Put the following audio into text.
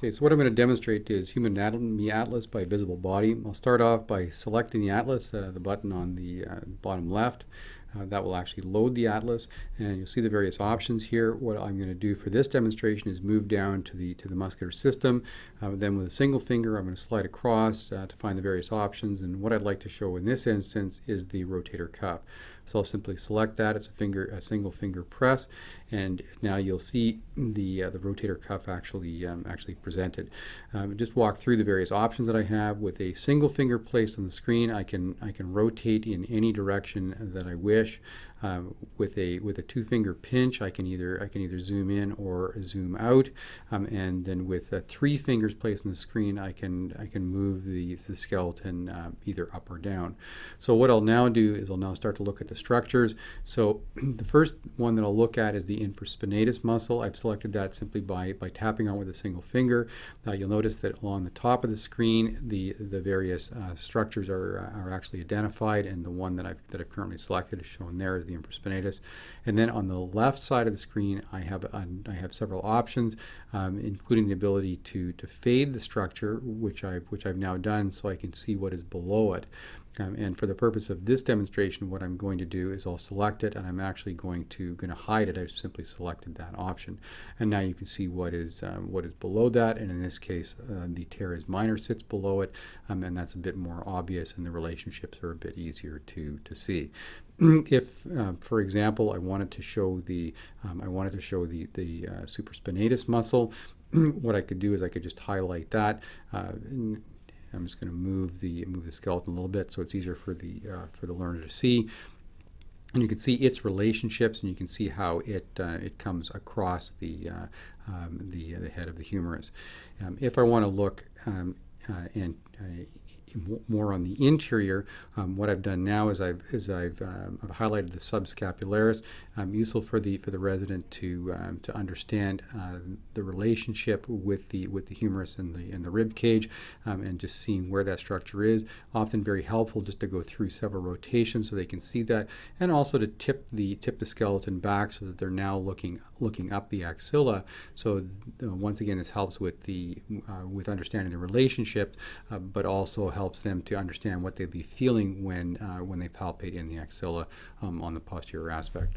Okay, so what I'm going to demonstrate is Human Anatomy Atlas by Visible Body. I'll start off by selecting the atlas, uh, the button on the uh, bottom left. Uh, that will actually load the atlas and you'll see the various options here. What I'm going to do for this demonstration is move down to the to the muscular system. Uh, then with a single finger I'm going to slide across uh, to find the various options and what I'd like to show in this instance is the rotator cuff. So I'll simply select that. It's a finger, a single finger press, and now you'll see the uh, the rotator cuff actually um, actually presented. Um, just walk through the various options that I have. With a single finger placed on the screen, I can I can rotate in any direction that I wish. Um, with a with a two finger pinch, I can either I can either zoom in or zoom out, um, and then with uh, three fingers placed on the screen, I can I can move the the skeleton uh, either up or down. So what I'll now do is I'll now start to look at the structures. So the first one that I'll look at is the infraspinatus muscle. I've selected that simply by by tapping on with a single finger. Uh, you'll notice that along the top of the screen, the the various uh, structures are are actually identified, and the one that I've that I've currently selected is shown there is the infraspinatus. And then on the left side of the screen, I have I have several options, um, including the ability to to fade the structure, which I've which I've now done, so I can see what is below it. Um, and for the purpose of this demonstration, what I'm going to do is I'll select it, and I'm actually going to going to hide it. I've simply selected that option, and now you can see what is um, what is below that. And in this case, uh, the teres minor sits below it, um, and that's a bit more obvious, and the relationships are a bit easier to to see. if, uh, for example, I wanted to show the um, I wanted to show the the uh, supraspinatus muscle, what I could do is I could just highlight that. Uh, I'm just going to move the move the skeleton a little bit so it's easier for the uh, for the learner to see. And you can see its relationships, and you can see how it uh, it comes across the uh, um, the the head of the humerus. Um, if I want to look um, and more on the interior. Um, what I've done now is I've is I've, um, I've highlighted the subscapularis, um, useful for the for the resident to um, to understand uh, the relationship with the with the humerus and the and the rib cage, um, and just seeing where that structure is. Often very helpful just to go through several rotations so they can see that, and also to tip the tip the skeleton back so that they're now looking looking up the axilla. So uh, once again, this helps with the uh, with understanding the relationship, uh, but also helps them to understand what they'd be feeling when uh, when they palpate in the axilla um, on the posterior aspect.